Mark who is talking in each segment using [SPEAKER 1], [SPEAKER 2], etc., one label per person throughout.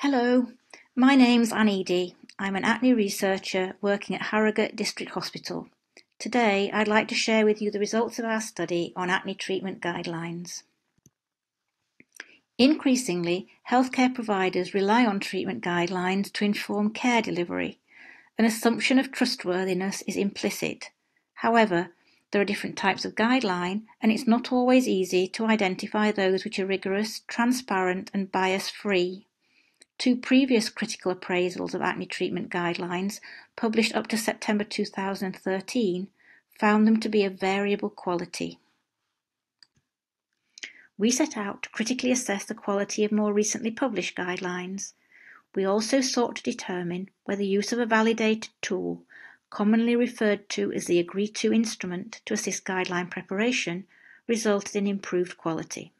[SPEAKER 1] Hello, my name's Anne Eady. I'm an acne researcher working at Harrogate District Hospital. Today, I'd like to share with you the results of our study on acne treatment guidelines. Increasingly, healthcare providers rely on treatment guidelines to inform care delivery. An assumption of trustworthiness is implicit. However, there are different types of guideline, and it's not always easy to identify those which are rigorous, transparent, and bias free. Two previous critical appraisals of acne treatment guidelines, published up to September 2013, found them to be of variable quality. We set out to critically assess the quality of more recently published guidelines. We also sought to determine whether use of a validated tool, commonly referred to as the AGREE II instrument to assist guideline preparation, resulted in improved quality.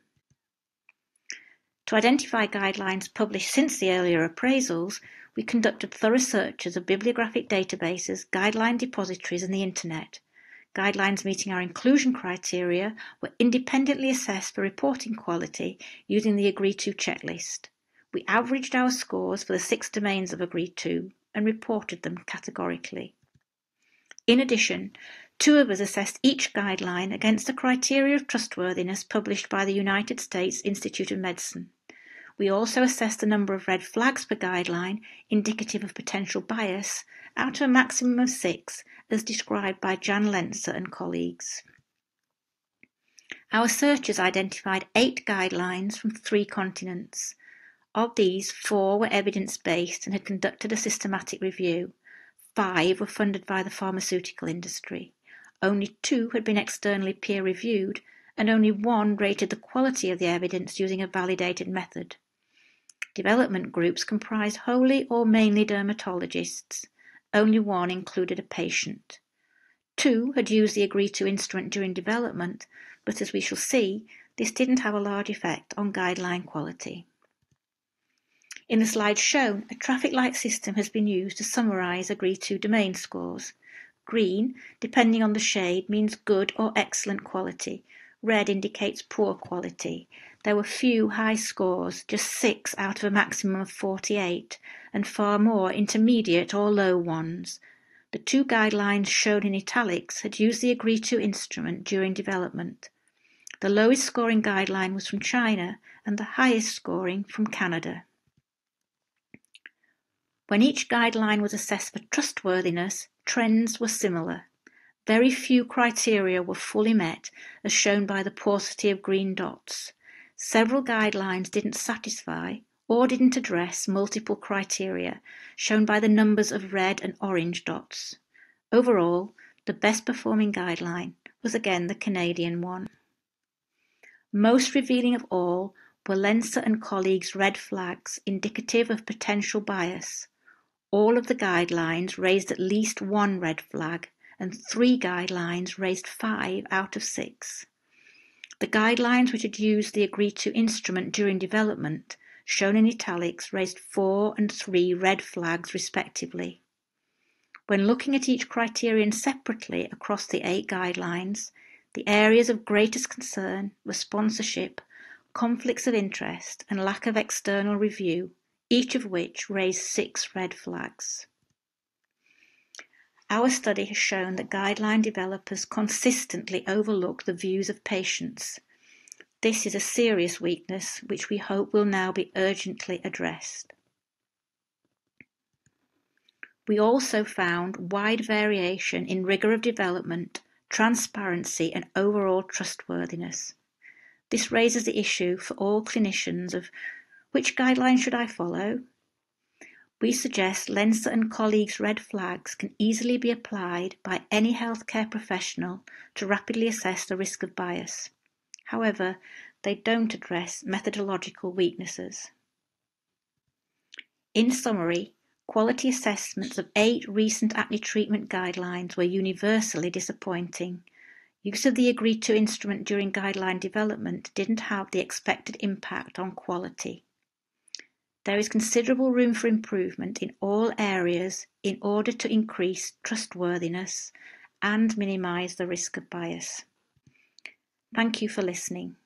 [SPEAKER 1] To identify guidelines published since the earlier appraisals, we conducted thorough searches of bibliographic databases, guideline depositories, and the Internet. Guidelines meeting our inclusion criteria were independently assessed for reporting quality using the AGREE II checklist. We averaged our scores for the six domains of AGREE II and reported them categorically. In addition, two of us assessed each guideline against the criteria of trustworthiness published by the United States Institute of Medicine. We also assessed the number of red flags per guideline indicative of potential bias out of a maximum of six, as described by Jan Lenzer and colleagues. Our searchers identified eight guidelines from three continents. Of these, four were evidence based and had conducted a systematic review. Five were funded by the pharmaceutical industry. Only two had been externally peer reviewed, and only one rated the quality of the evidence using a validated method. Development groups comprised wholly or mainly dermatologists. Only one included a patient. Two had used the AGREE II instrument during development, but as we shall see, this didn't have a large effect on guideline quality. In the slide shown, a traffic light system has been used to summarize AGREE II domain scores. Green, depending on the shade, means good or excellent quality. Red indicates poor quality. There were few high scores, just six out of a maximum of 48, and far more intermediate or low ones. The two guidelines shown in italics had used the AGREE II instrument during development. The lowest scoring guideline was from China and the highest scoring from Canada. When each guideline was assessed for trustworthiness, trends were similar. Very few criteria were fully met, as shown by the paucity of green dots. Several guidelines didn't satisfy or didn't address multiple criteria, shown by the numbers of red and orange dots. Overall, the best performing guideline was again the Canadian one. Most revealing of all were Lenzer and colleagues' red flags indicative of potential bias. All of the guidelines raised at least one red flag, and three guidelines raised five out of six. The guidelines which had used the AGREE II instrument during development, shown in italics, raised four and three red flags respectively. When looking at each criterion separately across the eight guidelines, the areas of greatest concern were sponsorship, conflicts of interest, and lack of external review, each of which raised six red flags. Our study has shown that guideline developers consistently overlook the views of patients. This is a serious weakness which we hope will now be urgently addressed. We also found wide variation in rigour of development, transparency, and overall trustworthiness. This raises the issue for all clinicians of which guideline should I follow? We suggest Lenzer and colleagues' red flags can easily be applied by any healthcare professional to rapidly assess the risk of bias. However, they don't address methodological weaknesses. In summary, quality assessments of eight recent acne treatment guidelines were universally disappointing. Use of the AGREE II instrument during guideline development didn't have the expected impact on quality. There is considerable room for improvement in all areas in order to increase trustworthiness and minimize the risk of bias. Thank you for listening.